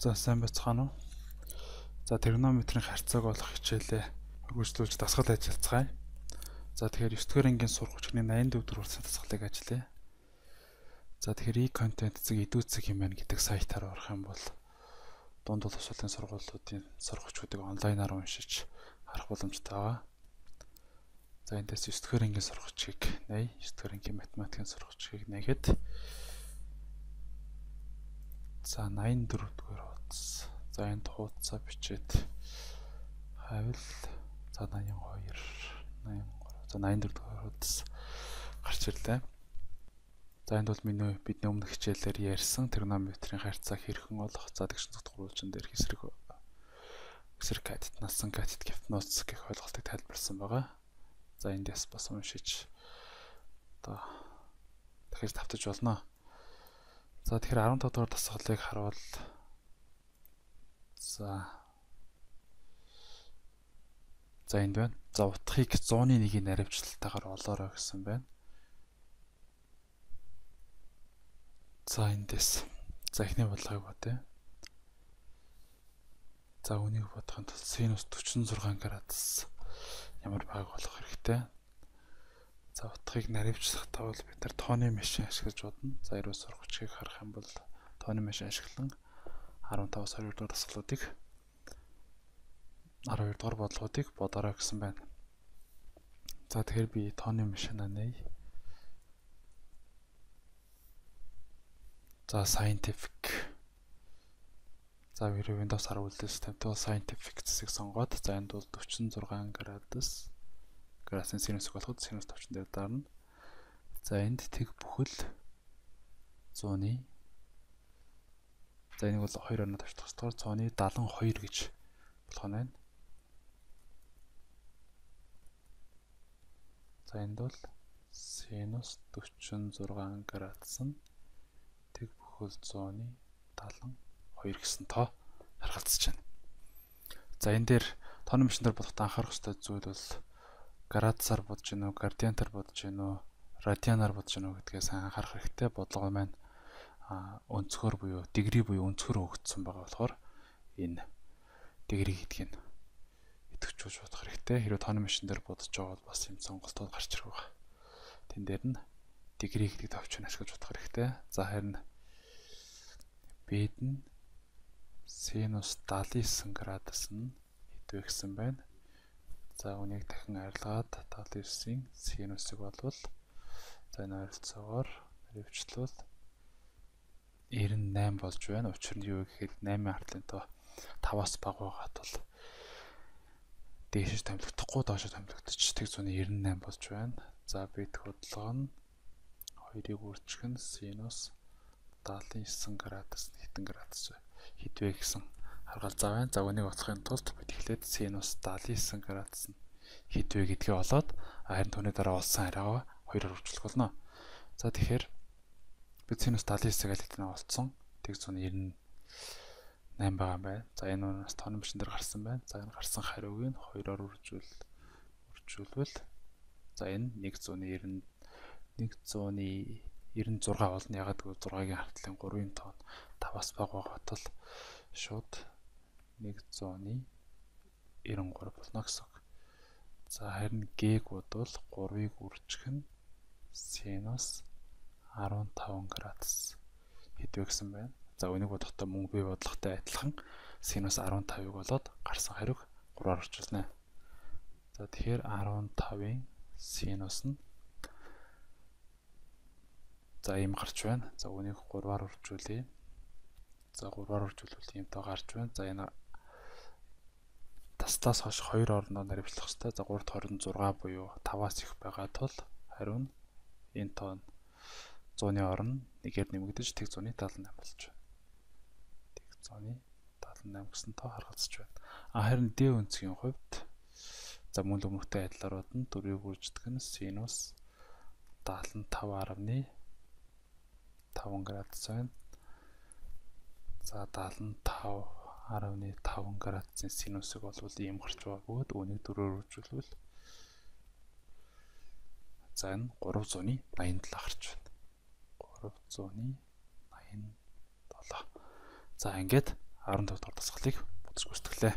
За сайн байцгаана уу? За тригонометрийн харьцааг олох хичээлээ хөгжүүлж дасгал ажиллацгаая. За тэгэхээр 9 дугаар ангийн сургуульчны 84 дугаар урсан дасгалыг ажиллая. За тэгэхээр e-content зэг идүүцэг юм байна гэдэг сайтаар орох юм бол дунд бол усуулын сургуулиудын сургагчдыг онлайнаар уншиж харах боломжтой байгаа. За эндээс 9 дугаар ангийн сургагчийг 80, 9 дугаар ангийн математикийн сургагчийг нэгэд За 84 дугаар. За энд хуудасаа бичээд хавил за 82 83 за 84 дугаар хуудас гарч ирлээ. За энд бол миний бидний өмнөх хичээлээр ярьсан тригонометрийн харьцааг хэрхэн олох за тэгш зүтгүүлчин дээр хэсрэг хэсрэг катет насан катет гипноз гэх ойлголтыг тайлбарласан байгаа. За эндээс бас уншиж одоо дахиж давтаж болно. За тэгэхээр 15 дугаар дасгалыг харуул. За. За энд байна. За утгыг 100-ны 1-ийн наривчлалтаагаар олоорой гэсэн байна. За эндээс. За эхний бодлогыг бодъё. За үнийг бодохын тулд синус 46 градус ямар баг болох хэрэгтэй. За утгыг наривчлахдаа бол бид нар тооны машин ашиглаж бодно. За ерөө сургачийг харах юм бол тооны машин ашиглан 15-аас 20 дугаар дасгалуудыг 12 дугаар бодлогуудыг бодорой гэсэн байна. За тэгэхээр би тооны машинаа нэй. За scientific. За хэрэг Windows 10 үлдээс тавьдаг scientific зэсийг сонгоод за энд бол 46 градус градусын синусыг болоход синус товчон дээр дарна. За энд тэг бүхэл 100-ны За энийг бол 2 оноо тавьчих тусгаар цооны 72 гэж болох нь байна. За энд бол синус 46 градус нь тэг бүхэл 100-ны 72 гэсэн тоо харгалзаж байна. За энэ дээр тооны машин дээр бодоход анхаарах ёстой зүйл бол градусаар бодож гинэ үү, градиентаар бодож гинэ үү, радианаар бодож гинэ үү гэдгээ сайн анхаарах хэрэгтэй. Бодлого маань өнцгөр буюу дигри буюу өнцгөр өгөгдсөн байгаа болохоор энэ дигри гэдгийг идэвхжүүлж бодох хэрэгтэй. Хэрвээ тооны машин дээр бодож байгаа бол бас юм сонголтууд гарч ирэх байгаа. Тэн дээр нь дигри гэдгийг товчхон ашиглаж бодох хэрэгтэй. За харин бид нь синус 79 градус нь хэдвэ гэсэн байна. За үнийг дахин арилгаад 79-ийн синусыг болвол за энэ ойролцоогоор нэвчлвэл 98 болж байна. Учир нь юу гэхээр 8 артлын тоо 5-аас бага байгаад бол дээшж томилогдохгүй доошо томилогдож тэг зуны 98 болж байна. За бид хөдлөгөө нь 2-ыг үржих нь синус 79 градус хитэн градус хідвэ гэсэн харгал зав байна. За үнийг оцохын тулд бид эхлээд синус 79 градус нь хэд вэ гэдгээ олоод харин түүний дараа олсон арайгаа хоёроор хурцлах болно. За тэгэхээр бид синус 79 гэж хэлтэнэ олцсон. Тэг 198 байгаа юм байна. За энэ нь бас тооны машин дээр гарсан байна. За энэ гарсан хариуг нь хоёроор үржүүл үржүүлвэл за энэ 190 100-ны 96 болно. Ягаад гэвэл 6-гийн хартлын 3-ын тоон 5-аас бага байгаа тул шууд 100-ны 93 болно гэсэн үг. За харин г-г бодвол 3-ыг үржих нь синус 15 градус хэдвэ гэсэн байна. За үнийг бодохдоо мөн бие бодлоготой адилхан синус 15-ыг болоод гарсан хариуг 3-аар орчуулна. За тэгэхээр 15-ын синус нь За ийм гарч байна. За үнийг 3-аар үржүүлье. За 3-аар үржүүлвэл ийм тоо гарч байна. За энэ таслаас хойш 2 орноо наривчлах хэрэгтэй. За 3 дахь 26 буюу 5-аас их байгаа тул хариу нь энэ тоон 100-ны орно нэгээр нэмэгдэж тэг 100-ны 78 болж байна. Тэг 100-ны 78 гэсэн тоо харгалзаж байна. А харин D өнцгийн хувьд за мөн өмнөхтэй адилаар бодно 4-ийг үрждэг нь синус 75.5 градус байна. За 75.5 градусын синусыг болвол ийм гарч байгаа бөгөөд үүнийг дөрөөр үржүүлвэл за энэ 300-ны 87 гарч байна. 1287. За ингээд 15 дугаар дасгалыг бодож гүйцэтгэлээ.